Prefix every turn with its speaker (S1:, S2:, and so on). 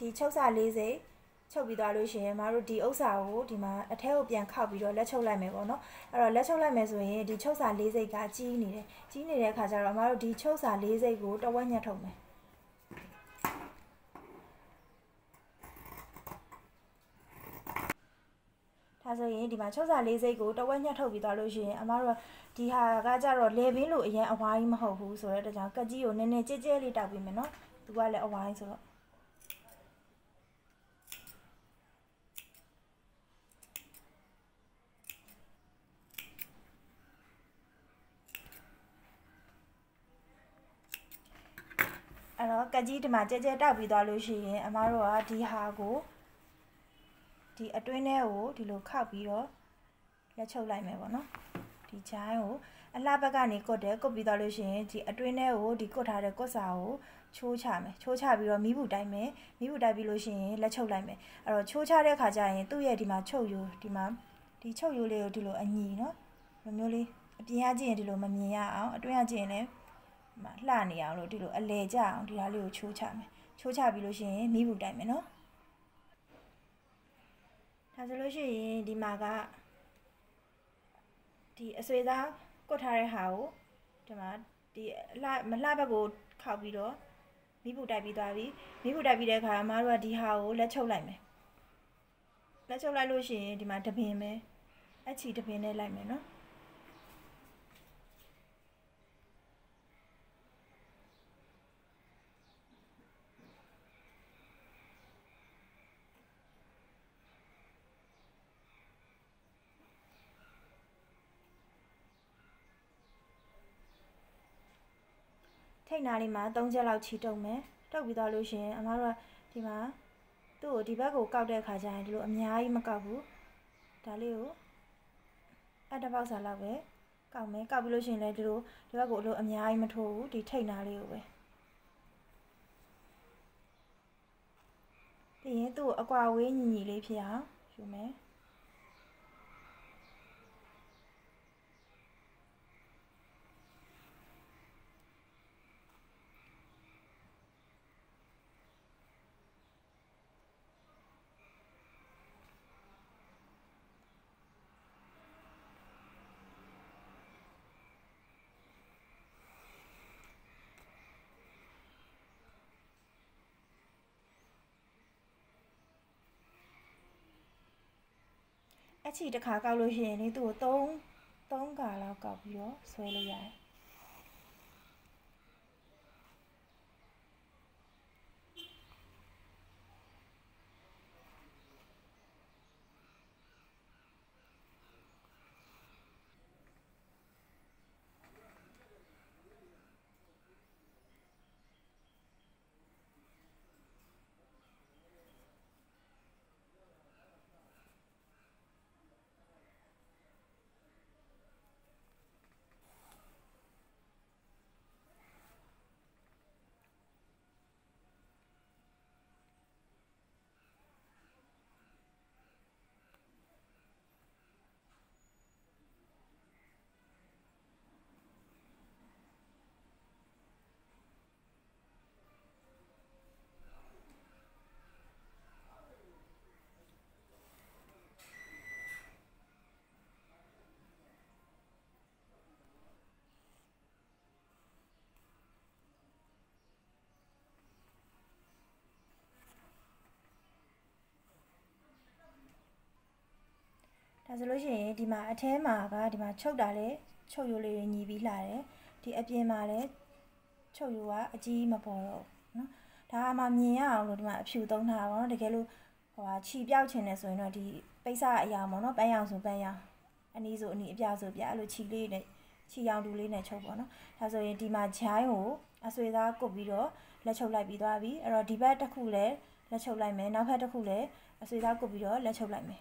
S1: ဒီချုပ်စာ၄စိတ်ချုပ်ပြီးသွားလို့ရှိရင်မတို့ဒီဥစ္စာကိုဒီမှာအထဲကိုပြန်ခောက်ပြီးတော့လက်ချုပ်လိုက်မယ်ပေါ့နော်အဲ့တော့လက်ချုပ်လိုက်မယ်ဆိုရင်ဒီချုပ်စာ၄စိတ်ကကြီးနေတယ်ကြီးနေတဲ့အခါကျတော့မတို့ဒီချုပ်စာ၄စိတ်ကိုတဝက်ညက်ထုတ်မယ်ဒါဆိုရင်ဒီမှာချုပ်စာ၄စိတ်ကိုတဝက်ညှက်ထုတ်ပြီးသွားလို့ရှိရင်အမတို့ဒီဟာကကြတော့လေဘင်းလို့အရင်အဝါကြီးမဟုတ်ဘူးဆိုတော့တကြောင်ကက်ကြီးကိုနည်းနည်းကြဲကြဲလေးတောက်ပြီးမယ်နော်သူကလည်းအဝါကြီးဆိုတော့ အဲ့တော့ကကြီးဒီမှာကြဲကြဲတောက်ပြီးသွားလို့ရှိရင်အမတို့ကဒီဟာကိုဒီအတွင်းထဲကိုဒီလိုခောက်ပြီးတော့လက်ချုပ်လိုက်မယ်ပေါ့နော်ဒီချိုင်းကိုအလှဘက်ကနေကုတ်တယ်ကုတ်ပြီးသွားလို့ရှိရင်ဒီအတွင်းထဲကိုဒီကုတ်ထားတဲ့ကုတ်စာကိုချိုးချမယ်ချိုးချပြီးတော့မီးဘူးတိုက်မယ်မီးဘူးတိုက်ပြီးလို့ရှိရင်လက်ချုပ်လိုက်မယ်အဲ့တော့ချိုးချတဲ့ခါကျရင်သူ့ရဲ့ဒီမှာချုပ်ယူဒီမှာဒီချုပ်ယူလေးကိုဒီလိုအညီနော်လိုမျိုးလေးအပြင်ကကြည့်ရင်ဒီလိုမမြင်ရအောင်အတွင်းကကြည့်ရင်လည်း လှနေအောင်လို့ဒီလိုအလဲကြအောင်ဒီဟာလေးကိုချိုးချမယ်ချိုးချပြီးလို့ရှိရင်မီးဘူးတိုက်မယ်နော်ဒါဆိုလို့ရှိရင်ဒီမှာကဒီအဆွေသားကွတ်ထားတဲ့ဟာကိုဒီမှာဒီလှမလှဘက်ကိုခောက်ပြီးတော့မိဖို့တိုက်ပြီးသွားပြီမိဖို့တိုက်ပြီးတဲ့အခါအမားတို့ကဒီဟာကိုလက်ချုပ်လိုက်မယ်လက်ချုပ်လိုက်လို့ရှိရင်ဒီမှာတပင်ပဲအချီတပင်နဲ့လိုက်မယ်နော် ထိတ်နာလေးမှာ၃ချက်လောက်ချီတုံမယ်တုတ်ပြီးသွားလို့ရှင်အမတို့ကဒီမှာသူ့ကိုဒီဘက်ကိုကောက်တဲ့အခါကျရင်ဒီလိုအများကြီးမကောက်ဘူးဒါလေးကိုအတစ်ပေါက်စာလောက်ပဲကောက်မယ်ကောက်ပြီးလို့ရှင်လည်းဒီလိုဒီဘက်ကိုအလိုအများကြီးမထိုးဘူးဒီထိတ်နာလေးကိုပဲပြီးရင်သူ့ကိုအကွာဝေးညီညီလေးဖြစ်အောင်ယူမယ် အချီတစ်ခါကောက်လို့ရှိရင်လေသူ့ကို3 3ခါလောက်ကောက်ပြီးတော့ဆွဲလို့ရတယ် ဒါဆိုလို့ရှိရင်ဒီမှာအထဲမှာကဒီမှာချုပ်တာလေချုပ်ရိုးလေးတွေညီပြီးလာတယ်ဒီအပြင်မှာလည်းချုပ်ရိုးကအကြီးမပေါ်တော့နော်ဒါမှမြင်ရအောင်လို့ဒီမှာအဖြူသုံးထားတာပေါ့နော်တကယ်လို့ဟိုဟာခြီပြောက်ချင်တယ်ဆိုရင်တော့ဒီပိတ်စအရာပေါ့နော်ပန်းရောင်ဆိုပန်းရောင်အနည်းဆိုအနည်းအပြဆိုပြအဲ့လိုခြီလေးနဲ့ခြီရောင်တူလေးနဲ့ချုပ်ပေါ့နော်ဒါဆိုရင်ဒီမှာဂျိုင်းကိုအဆွေသားကုတ်ပြီးတော့လက်ချုပ်လိုက်ပြီးသွားပြီအဲ့တော့ဒီဘက်တစ်ခုလည်းလက်ချုပ်လိုက်မယ်နောက်ဘက်တစ်ခုလည်းအဆွေသားကုတ်ပြီးတော့လက်ချုပ်လိုက်မယ်